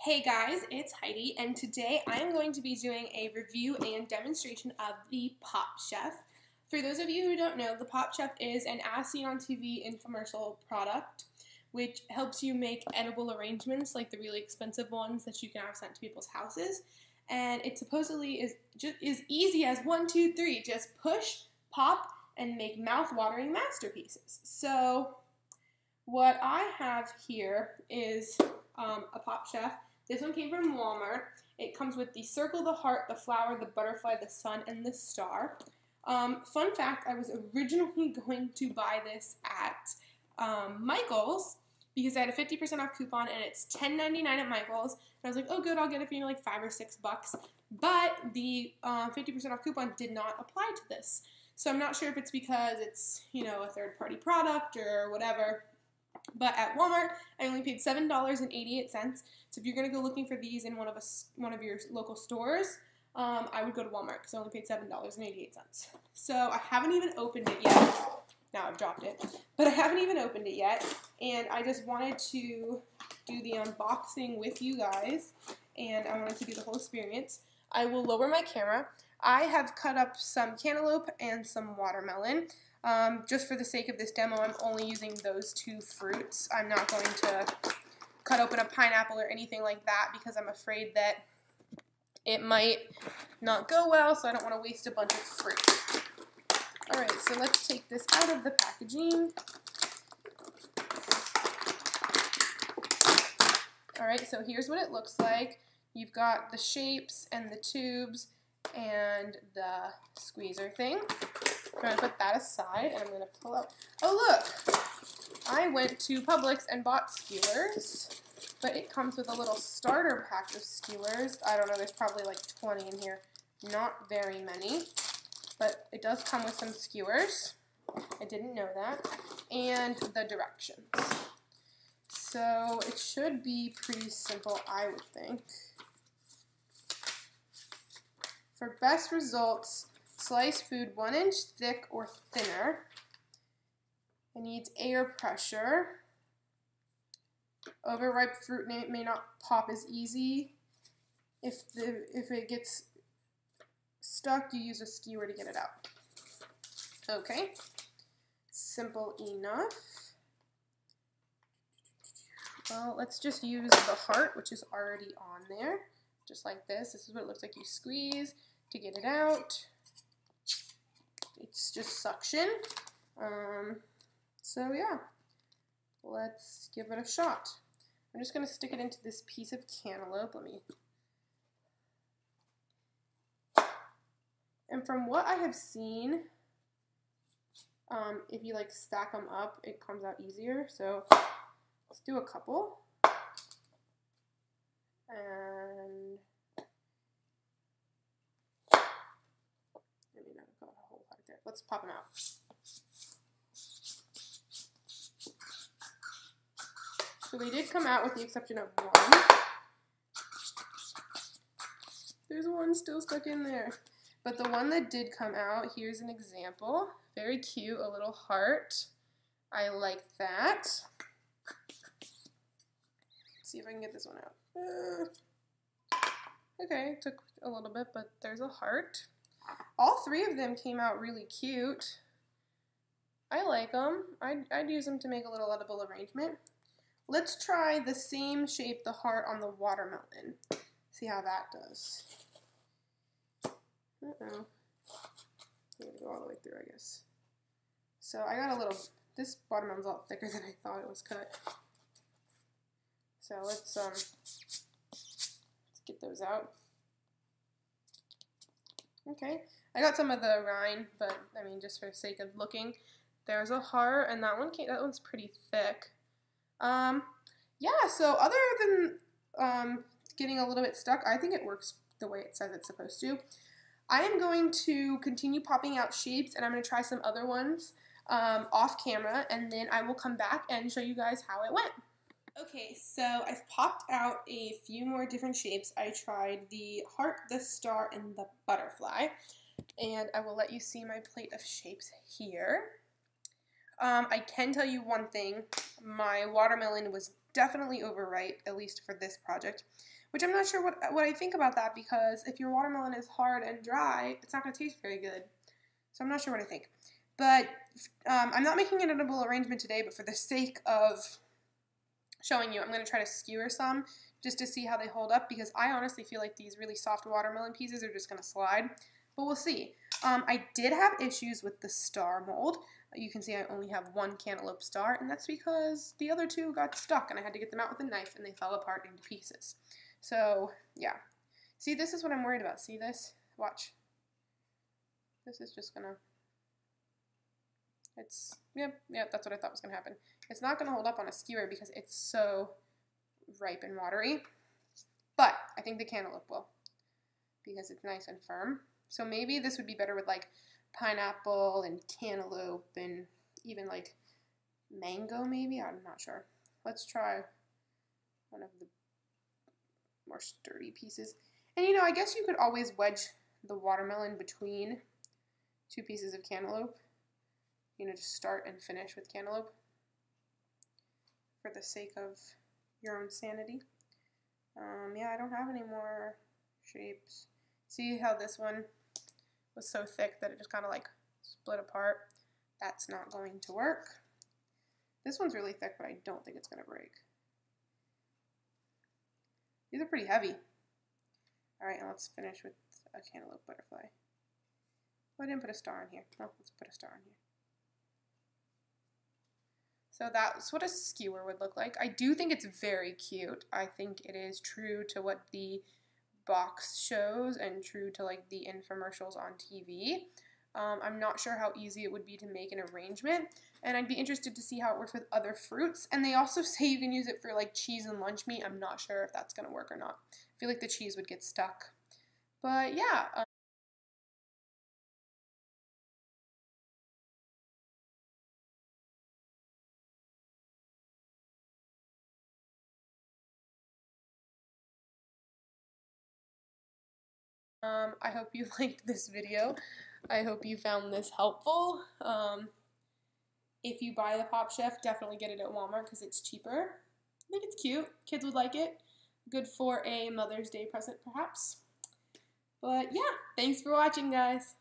Hey guys, it's Heidi, and today I am going to be doing a review and demonstration of the Pop Chef. For those of you who don't know, the Pop Chef is an as seen on TV infomercial product which helps you make edible arrangements like the really expensive ones that you can have sent to people's houses. And it supposedly is just as easy as one, two, three. Just push, pop, and make mouth-watering masterpieces. So what I have here is um, a Pop Chef this one came from Walmart. It comes with the circle, the heart, the flower, the butterfly, the sun, and the star. Um, fun fact, I was originally going to buy this at um, Michael's because I had a 50% off coupon and it's $10.99 at Michael's. And I was like, oh good, I'll get it for you know, like five or six bucks. But the 50% uh, off coupon did not apply to this. So I'm not sure if it's because it's, you know, a third party product or whatever. But at Walmart, I only paid seven dollars and eighty-eight cents. So if you're gonna go looking for these in one of a, one of your local stores, um, I would go to Walmart because I only paid seven dollars and eighty-eight cents. So I haven't even opened it yet. Now I've dropped it, but I haven't even opened it yet, and I just wanted to do the unboxing with you guys, and I wanted to do the whole experience. I will lower my camera. I have cut up some cantaloupe and some watermelon. Um, just for the sake of this demo, I'm only using those two fruits. I'm not going to cut open a pineapple or anything like that because I'm afraid that it might not go well, so I don't want to waste a bunch of fruit. Alright, so let's take this out of the packaging. Alright, so here's what it looks like. You've got the shapes and the tubes and the squeezer thing. I'm going to put that aside and I'm going to pull out. Oh, look! I went to Publix and bought skewers, but it comes with a little starter pack of skewers. I don't know, there's probably like 20 in here. Not very many, but it does come with some skewers. I didn't know that. And the directions. So it should be pretty simple, I would think. For best results, Slice food one inch thick or thinner. It needs air pressure. Overripe fruit may not pop as easy. If, the, if it gets stuck, you use a skewer to get it out. Okay, simple enough. Well, let's just use the heart, which is already on there, just like this. This is what it looks like you squeeze to get it out. It's just suction. Um, so yeah, let's give it a shot. I'm just going to stick it into this piece of cantaloupe. Let me... And from what I have seen, um, if you like stack them up, it comes out easier. So let's do a couple. Let's pop them out. So they did come out with the exception of one. There's one still stuck in there. But the one that did come out, here's an example. Very cute, a little heart. I like that. Let's see if I can get this one out. Uh, okay, took a little bit, but there's a heart. All three of them came out really cute. I like them. I'd, I'd use them to make a little edible arrangement. Let's try the same shape, the heart on the watermelon. See how that does. Uh-oh. I'm going to go all the way through, I guess. So I got a little, this watermelon's a lot thicker than I thought it was cut. So let's, um, let's get those out. Okay, I got some of the rind, but I mean, just for the sake of looking, there's a heart, and that one came, that one's pretty thick. Um, yeah, so other than um, getting a little bit stuck, I think it works the way it says it's supposed to. I am going to continue popping out shapes, and I'm going to try some other ones um, off camera, and then I will come back and show you guys how it went. Okay, so I've popped out a few more different shapes. I tried the heart, the star, and the butterfly. And I will let you see my plate of shapes here. Um, I can tell you one thing. my watermelon was definitely overripe, at least for this project. Which I'm not sure what, what I think about that because if your watermelon is hard and dry, it's not going to taste very good. So I'm not sure what I think. But um, I'm not making an edible arrangement today, but for the sake of showing you, I'm going to try to skewer some just to see how they hold up because I honestly feel like these really soft watermelon pieces are just going to slide. But we'll see. Um, I did have issues with the star mold. You can see I only have one cantaloupe star, and that's because the other two got stuck, and I had to get them out with a knife, and they fell apart into pieces. So, yeah. See, this is what I'm worried about. See this? Watch. This is just gonna... It's, yep, yeah, yep, that's what I thought was gonna happen. It's not gonna hold up on a skewer because it's so ripe and watery. But I think the cantaloupe will because it's nice and firm. So maybe this would be better with like pineapple and cantaloupe and even like mango maybe. I'm not sure. Let's try one of the more sturdy pieces. And you know, I guess you could always wedge the watermelon between two pieces of cantaloupe. You know, just start and finish with cantaloupe for the sake of your own sanity. Um, yeah, I don't have any more shapes. See how this one was so thick that it just kind of like split apart? That's not going to work. This one's really thick, but I don't think it's going to break. These are pretty heavy. Alright, and let's finish with a cantaloupe butterfly. Oh, I didn't put a star in here. Oh, let's put a star in here. So that's what a skewer would look like. I do think it's very cute. I think it is true to what the box shows and true to like the infomercials on TV. Um, I'm not sure how easy it would be to make an arrangement, and I'd be interested to see how it works with other fruits. And they also say you can use it for like cheese and lunch meat. I'm not sure if that's to work or not. I feel like the cheese would get stuck. But yeah. Um, Um, I hope you liked this video. I hope you found this helpful. Um, if you buy the Pop Chef, definitely get it at Walmart because it's cheaper. I think it's cute. Kids would like it. Good for a Mother's Day present, perhaps. But yeah, thanks for watching, guys.